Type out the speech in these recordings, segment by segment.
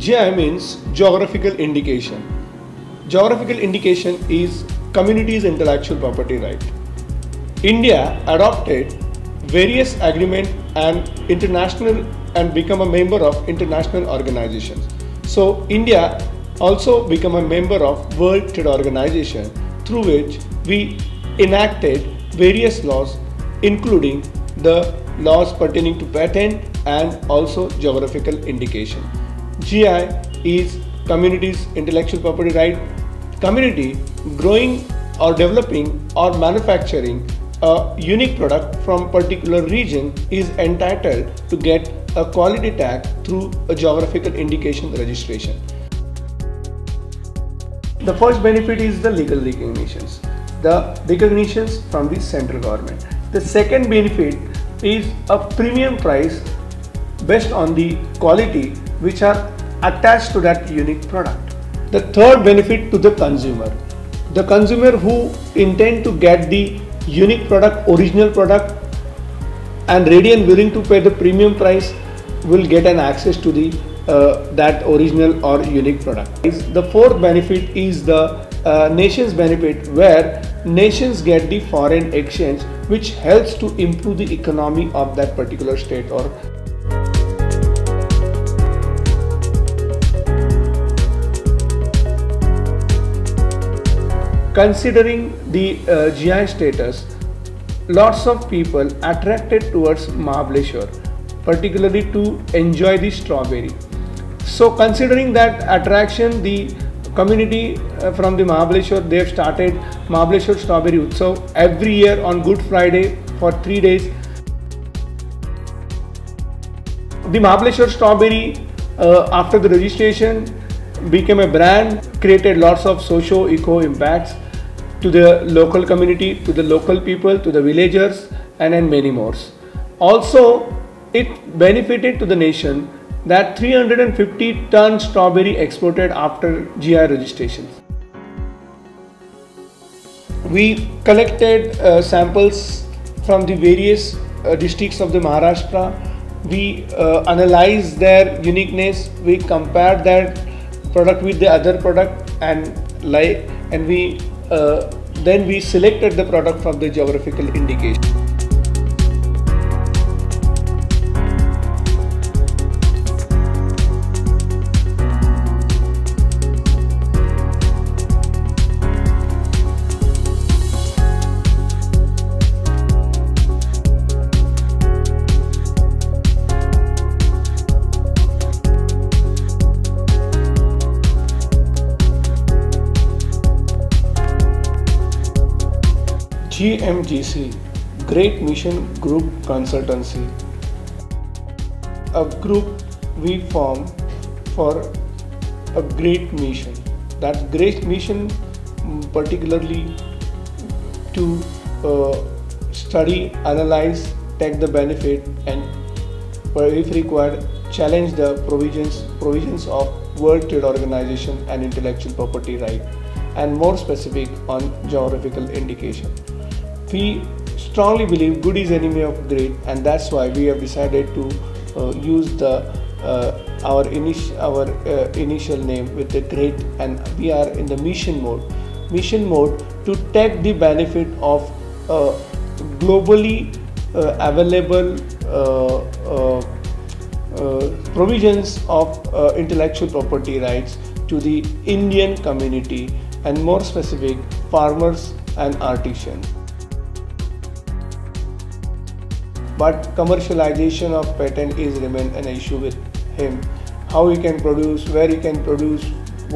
GI means geographical indication. Geographical indication is community's intellectual property right. India adopted various agreement and international and become a member of international organizations. So India also become a member of World Trade Organization through which we enacted various laws including the laws pertaining to patent and also geographical indication. GI is community's intellectual property right community growing or developing or manufacturing a unique product from particular region is entitled to get a quality tag through a geographical indication registration. The first benefit is the legal recognitions, the recognitions from the central government. The second benefit is a premium price based on the quality which are attached to that unique product. The third benefit to the consumer. The consumer who intend to get the unique product, original product and ready and willing to pay the premium price will get an access to the uh, that original or unique product. The fourth benefit is the uh, nation's benefit where nations get the foreign exchange which helps to improve the economy of that particular state or considering the uh, GI status lots of people attracted towards Mahabaleshwar particularly to enjoy the strawberry. So considering that attraction the community uh, from the Mahabaleshwar they have started Mahabaleshwar Strawberry Utsav every year on Good Friday for 3 days. The Mahabaleshwar Strawberry uh, after the registration became a brand created lots of socio-eco impacts to the local community to the local people to the villagers and many more also it benefited to the nation that 350 ton strawberry exported after GI registrations. We collected uh, samples from the various uh, districts of the Maharashtra. We uh, analyzed their uniqueness. We compared that product with the other product and like and we Uh, then we selected the product from the geographical indication. GMGC Great Mission Group Consultancy. A group we form for a great mission. That great mission mm, particularly to uh, study analyze take the benefit and if required challenge the provisions provisions of world trade organization and intellectual property right and more specific on geographical indication we strongly believe good is enemy of great and that's why we have decided to uh, use the uh, our, init- our uh, initial name with the great and we are in the mission mode mission mode to take the benefit of uh, globally uh, available uh, provisions of intellectual property rights to the Indian community and more specific farmers and artisans. But commercialization of patent is remain an issue with him. How he can produce where he can produce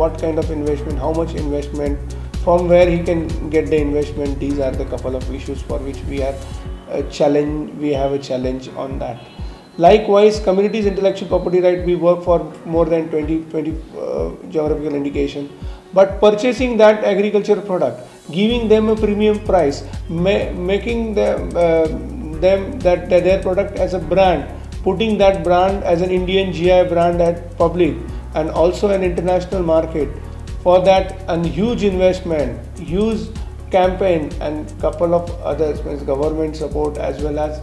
what kind of investment how much investment from where he can get the investment these are the couple of issues for which we are a challenge we have a challenge on that. Likewise communities intellectual property right? We work for more than 20 20 uh, geographical indication. But purchasing that agriculture product giving them a premium price ma making them uh, them that, their product as a brand, putting that brand as an Indian GI brand at public and also an international market. For that, a huge investment, huge campaign, and couple of others, means government support as well as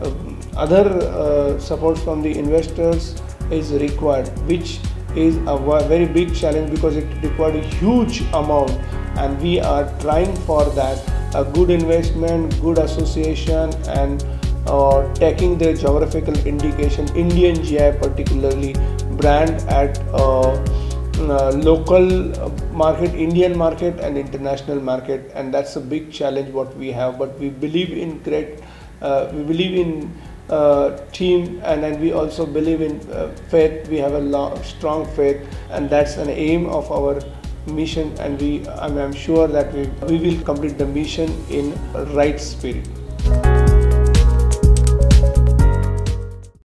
uh, other uh, supports from the investors is required, which is a very big challenge because it required a huge amount and we are trying for that a good investment good association and uh, taking the geographical indication indian gi particularly brand at uh, uh, local market indian market and international market and that's a big challenge what we have. But we believe in great uh, we believe in uh, team and then we also believe in uh, faith. We have a strong faith and that's an aim of our mission and we I'm, I'm sure that we, we will complete the mission in right spirit